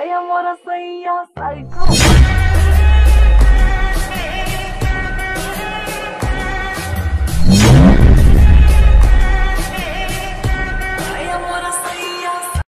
I am what I say, yes, I